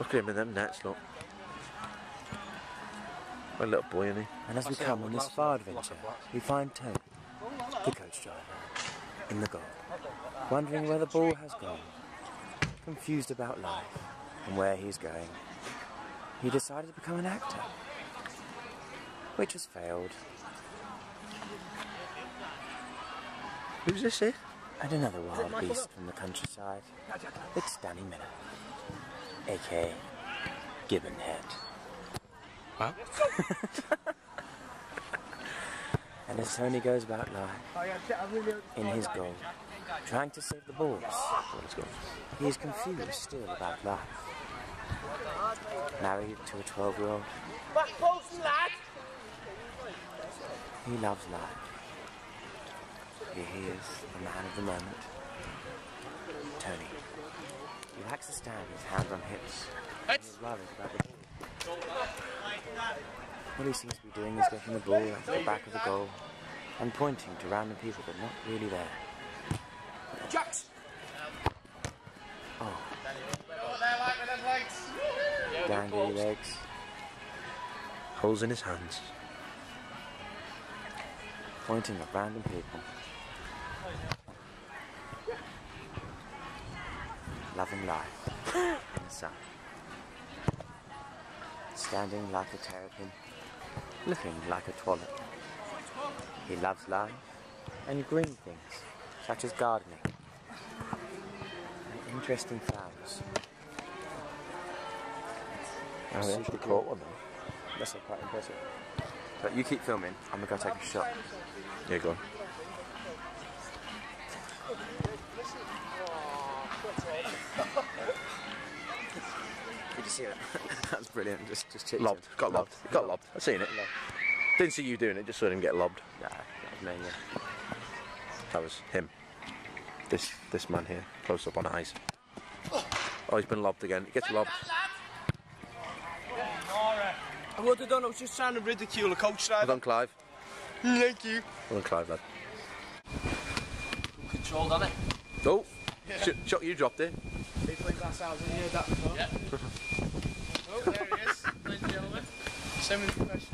Look at him in them nets, look. A little boy, isn't he? And as we come on this far adventure, we find Tony, the coach driver, in the goal, wondering where the ball has gone, confused about life and where he's going. He decided to become an actor, which has failed. Who's this here? And another wild beast from the countryside. It's Danny Miller, aka Gibbon Head. Wow. And as Tony goes about life, in his goal, trying to save the balls, he is confused still about life. Married to a 12 year old, Back he loves life. He is, the man of the moment. Tony. He likes to stand with his hands on hips. And he's worried about the ball. What he seems to be doing is getting the ball at the back of the goal and pointing to random people but not really there. Jacks! Oh. Dangly legs. Holes in his hands. pointing at random people. Loving life in the sun. Standing like a terrapin, looking like a twallop. He loves life and green things, such as gardening and interesting flowers. Oh, they actually caught one though. That's quite impressive. But you keep filming, I'm gonna go take a shot. Yeah, go on. See that? That's brilliant. Just, just chipped Lobbed. him. Got lobbed. Got lobbed. I've seen it. Lobbed. Didn't see you doing it, just saw him get lobbed. Nah, that was me, yeah. That was him. This this man here, close up on eyes. Oh, he's been lobbed again. He gets lobbed. I would have done, I was just trying to ridicule a coach Well driver. done, Clive. Thank you. Well done, Clive, lad. Controlled on it. Oh, Sh- shot you dropped it. He played that out in here, that. Yeah. 17 question.